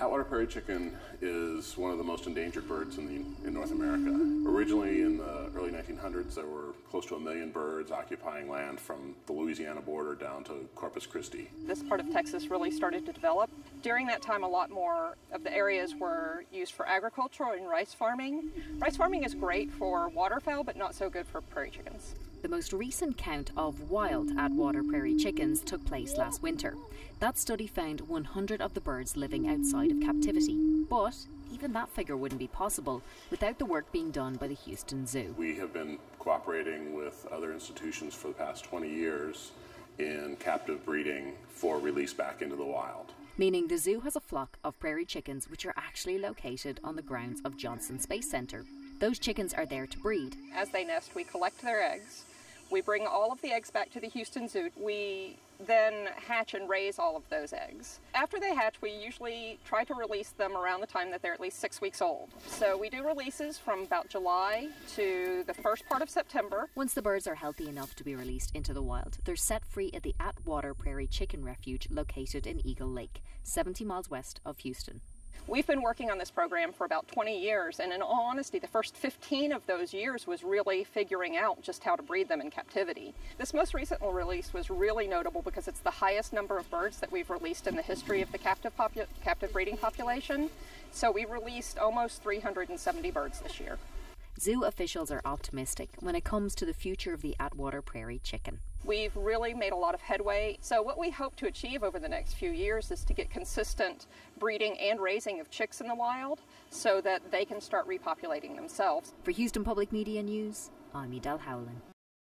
Attwater prairie chicken is one of the most endangered birds in, the, in North America. Originally, in the early 1900s, there were close to a million birds occupying land from the Louisiana border down to Corpus Christi. This part of Texas really started to develop. During that time, a lot more of the areas were used for agriculture and rice farming. Rice farming is great for waterfowl, but not so good for prairie chickens. The most recent count of wild Attwater prairie chickens took place last winter. That study found 100 of the birds living outside of captivity. But even that figure wouldn't be possible without the work being done by the Houston Zoo. We have been cooperating with other institutions for the past 20 years in captive breeding for release back into the wild. Meaning the zoo has a flock of prairie chickens which are actually located on the grounds of Johnson Space Center. Those chickens are there to breed. As they nest, we collect their eggs we bring all of the eggs back to the Houston Zoo. We then hatch and raise all of those eggs. After they hatch, we usually try to release them around the time that they're at least six weeks old. So we do releases from about July to the first part of September. Once the birds are healthy enough to be released into the wild, they're set free at the Attwater Prairie Chicken Refuge located in Eagle Lake, 70 miles west of Houston. We've been working on this program for about 20 years, and in all honesty, the first 15 of those years was really figuring out just how to breed them in captivity. This most recent release was really notable because it's the highest number of birds that we've released in the history of the captive, captive breeding population. So we released almost 370 birds this year. Zoo officials are optimistic when it comes to the future of the Attwater prairie chicken. We've really made a lot of headway. So, what we hope to achieve over the next few years is to get consistent breeding and raising of chicks in the wild so that they can start repopulating themselves. For Houston Public Media News, I'm Edel Howland.